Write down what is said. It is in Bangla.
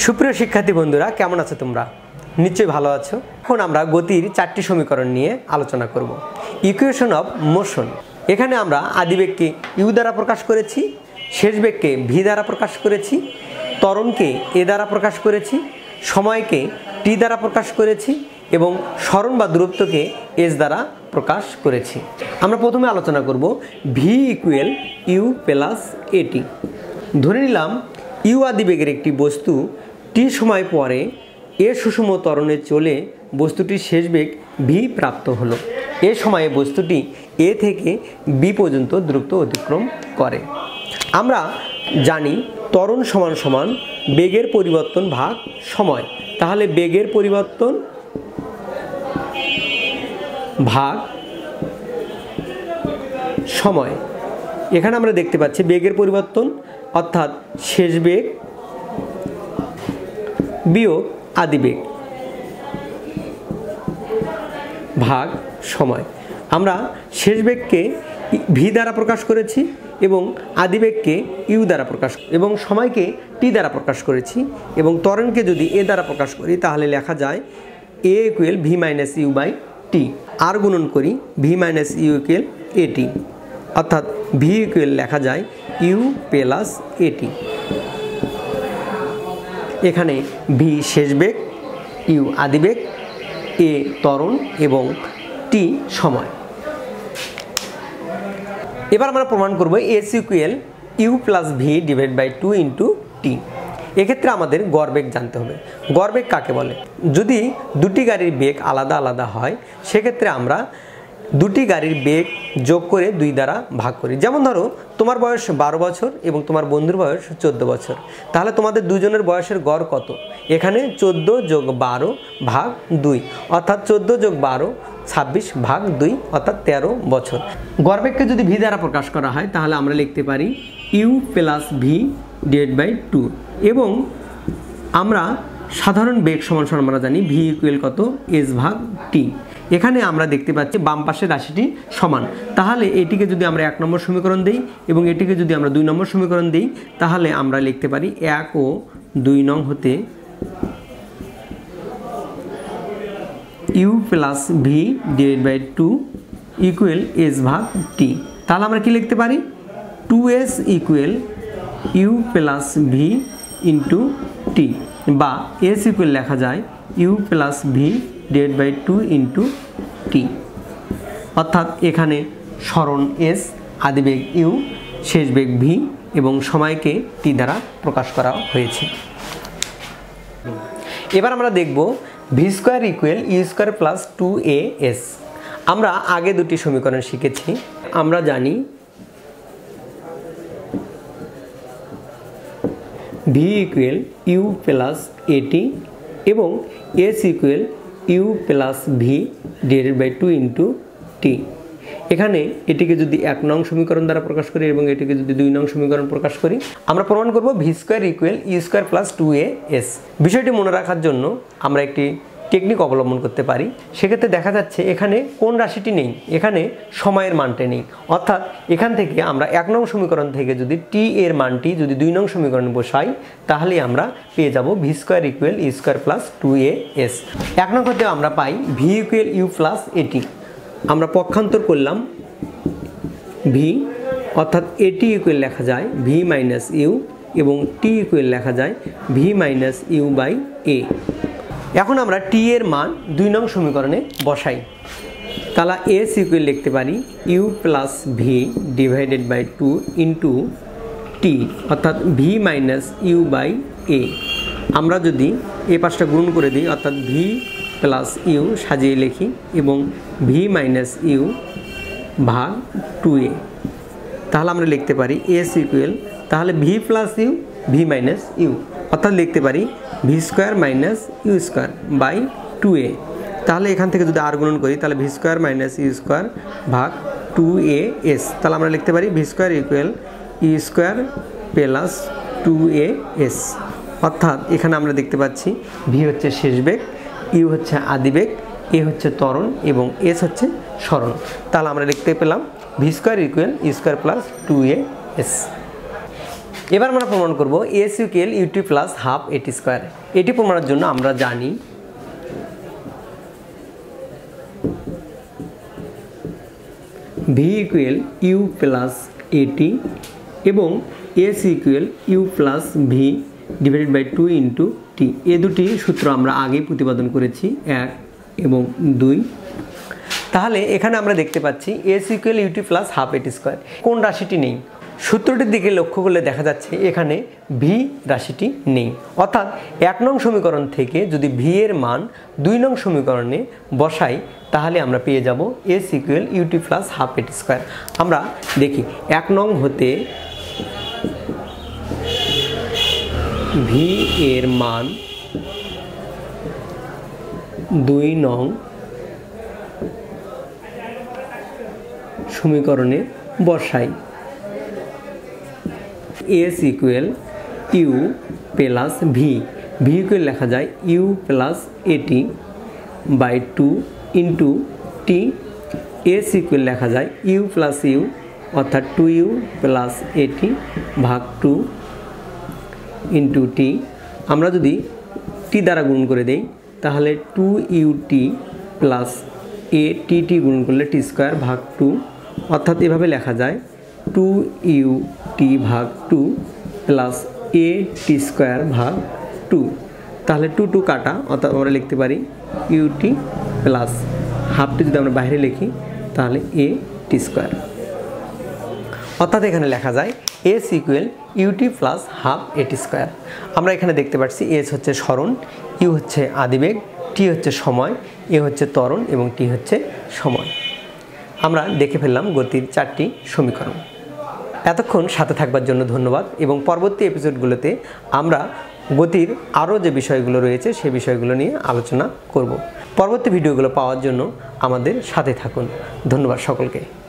সুপ্রিয় শিক্ষার্থী বন্ধুরা, কেমন আছো তোমরা? নিশ্চয়ই ভালো আছো। এখন আমরা গতির চারটি সমীকরণ নিয়ে আলোচনা করব। ইকুয়েশন অফ মোশন এখানে আমরা আদিবেগকে ইউ দ্বারা প্রকাশ করেছি শেষ বেগকে ভি দ্বারা প্রকাশ করেছি তরণকে এ দ্বারা প্রকাশ করেছি, সময়কে টি দ্বারা প্রকাশ করেছি এবং স্মরণ বা দূরত্বকে এস দ্বারা প্রকাশ করেছি। আমরা প্রথমে আলোচনা করব ভি ইকুয়েল ইউ প্লাস এটি ধরে নিলাম ইউ আদিবেগের একটি বস্তু টি সময় পরে এ সুষম ত্বরণে চলে বস্তুটির শেষ বেগ ভি প্রাপ্ত হলো। এ সময়ে বস্তুটি এ থেকে বি পর্যন্ত দ্রুত অতিক্রম করে। আমরা জানি ত্বরণ সমান সমান বেগের পরিবর্তন ভাগ সময়। তাহলে বেগের পরিবর্তন ভাগ সময়। এখানে আমরা দেখতে পাচ্ছি বেগের পরিবর্তন অর্থাৎ শেষ বেগ বিয়োগ আদি বেগ ভাগ সময়। আমরা শেষ বেগকে ভি দ্বারা প্রকাশ করেছি এবং আদিবেগকে ইউ দ্বারা প্রকাশ এবং সময়কে টি দ্বারা প্রকাশ করেছি এবং ত্বরণকে যদি এ দ্বারা প্রকাশ করি, তাহলে লেখা যায় A equal V minus U by T. আর গুণন করি ভি মাইনাস ইউ ইকুয়েল এটি অর্থাৎ ভি ইকুয়েল লেখা যায় ইউ প্লাস এটি। এখানে ভি শেষ বেগ ইউ আদিবেগ এ ত্বরণ এবং টি সময়। এবার আমরা প্রমাণ করব S equal U plus V divide by two into T এক্ষেত্রে আমাদের গড়বেগ জানতে হবে। গড়বেগ কাকে বলে? যদি দুটি গাড়ির বেগ আলাদা আলাদা হয়, সেক্ষেত্রে আমরা দুটি গাড়ির বেগ যোগ করে দুই দ্বারা ভাগ করি। যেমন ধরো, তোমার বয়স বারো বছর এবং তোমার বন্ধুর বয়স চোদ্দ বছর। তাহলে তোমাদের দুজনের বয়সের গড় কত? এখানে চোদ্দ যোগ বারো ভাগ দুই, অর্থাৎ চোদ্দ যোগ বারো, ছাব্বিশ ভাগ দুই, অর্থাৎ তেরো বছর। গড়বেগকে যদি ভি দ্বারা প্রকাশ করা হয়, তাহলে আমরা লিখতে পারি U plus V divide by two এবং আমরা সাধারণ বেগ সমান সমান আমরা জানি ভি ইকুয়েল কত? এস ভাগ টি। এখানে আমরা দেখতে পাচ্ছি বাম পাশের রাশিটি সমান। তাহলে এটিকে যদি আমরা এক নম্বর সমীকরণ দিই এবং এটিকে যদি আমরা দুই নম্বর সমীকরণ দিই, তাহলে আমরা লিখতে পারি এক ও দুই নং হতে U plus V divide by two equal S ভাগ টি তাহলে আমরা কি লিখতে পারি? Two S equal U plus V into T বা এস ইকুয়েল লেখা যায় U plus V divide by two into T অর্থাৎ এখানে স্মরণ এস আদিবেগ ইউ শেষ বেগ ভি এবং সময়কে টি দ্বারা প্রকাশ করা হয়েছে। এবার আমরা দেখব V square equal U square plus two A S আমরা আগে দুটি সমীকরণ শিখেছি। আমরা জানি ভি ইকুয়েল ইউ প্লাস এটি এবং S equal U plus V divided by two into T এখানে এটিকে যদি এক নং সমীকরণ দ্বারা প্রকাশ করি এবং এটিকে যদি দুই নং সমীকরণ প্রকাশ করি, আমরা প্রমাণ করব V square equal U square plus two A S বিষয়টি মনে রাখার জন্য আমরা একটি টেকনিক অবলম্বন করতে পারি। সেক্ষেত্রে দেখা যাচ্ছে এখানে কোন রাশিটি নেই, এখানে সময়ের মানটি নেই। অর্থাৎ এখান থেকে আমরা এক নং সমীকরণ থেকে যদি টি এর মানটি যদি দুই নং সমীকরণে বসাই, তাহলে আমরা পেয়ে যাব V square equal E square plus two A S এক নং হতে আমরা পাই V equal U plus AT আমরা পক্ষান্তর করলাম ভি অর্থাৎ এটি ইকুয়েল লেখা যায় ভি মাইনাস ইউ এবং টি ইকুয়েল লেখা যায় V minus U by A এখন আমরা টি এর মান দুই নং সমীকরণে বসাই। তাহলে এস ইকুয়েল লিখতে পারি U plus V divided by two into T অর্থাৎ V minus U by A আমরা যদি এ পাশটা গুণ করে দিই, অর্থাৎ ভি প্লাস ইউ সাজিয়ে লিখি এবং ভি মাইনাস ইউ ভাগ টু এ তাহলে আমরা লিখতে পারি এস ইকুয়েল তাহলে V plus U V minus U অর্থাৎ লিখতে পারি V square minus U square by two A তাহলে এখান থেকে যদি আর গুণন করি, তাহলে V square minus U square ভাগ টু এ এস তাহলে আমরা লিখতে পারি V square equal U square plus two A S অর্থাৎ এখানে আমরা দেখতে পাচ্ছি ভি হচ্ছে শেষ বেগ ইউ হচ্ছে আদিবেগ এ হচ্ছে ত্বরণ এবং এস হচ্ছে স্মরণ তাহলে আমরা লিখতে পেলাম V square equal E square plus two A S এবার আমরা প্রমাণ করব S equal UT plus half AT square এটি প্রমাণের জন্য আমরা জানি ভি ইকুয়েল ইউ প্লাস এটি এবং S equal U plus V divided by two into T এ দুটি সূত্র আমরা আগেই প্রতিপাদন করেছি, এক এবং দুই। তাহলে এখানে আমরা দেখতে পাচ্ছি S equal UT plus half AT square কোন রাশিটি নেই? সূত্রটির দিকে লক্ষ্য করলে দেখা যাচ্ছে এখানে ভি রাশিটি নেই। অর্থাৎ এক নং সমীকরণ থেকে যদি ভি এর মান দুই নং সমীকরণে বসাই, তাহলে আমরা পেয়ে যাব S equal UT plus half AT square. আমরা দেখি এক নং হতে ভি এর মান দুই নং সমীকরণে বসাই। S equal U plus V V equal লেখা যায় U plus AT by two into T S equal লেখা যায় ইউ প্লাস ইউ অর্থাৎ টু ইউ প্লাস এটি ভাগ টু ইন্টু টি আমরা যদি টি দ্বারা গুণ করে দেই, তাহলে two U T plus A T T গুণ করলে টি স্কোয়ার ভাগ টু অর্থাৎ এভাবে লেখা যায় টু ইউ টি ভাগ two plus A T square ভাগ টু তাহলে টু টু কাটা, অর্থাৎ আমরা লিখতে পারি ইউটি প্লাস হাফটি যদি আমরা বাইরে লিখি, তাহলে এ টি স্কোয়ার অর্থাৎ এখানে লেখা যায় S equal UT plus half AT square আমরা এখানে দেখতে পাচ্ছি এস হচ্ছে স্মরণ ইউ হচ্ছে আদিবেগ টি হচ্ছে সময় এ হচ্ছে ত্বরণ এবং টি হচ্ছে সময়। আমরা দেখে ফেললাম গতির চারটি সমীকরণ। এতক্ষণ সাথে থাকবার জন্য ধন্যবাদ এবং পরবর্তী এপিসোডগুলোতে আমরা গতির আরও যে বিষয়গুলো রয়েছে সে বিষয়গুলো নিয়ে আলোচনা করব। পরবর্তী ভিডিওগুলো পাওয়ার জন্য আমাদের সাথে থাকুন। ধন্যবাদ সকলকে।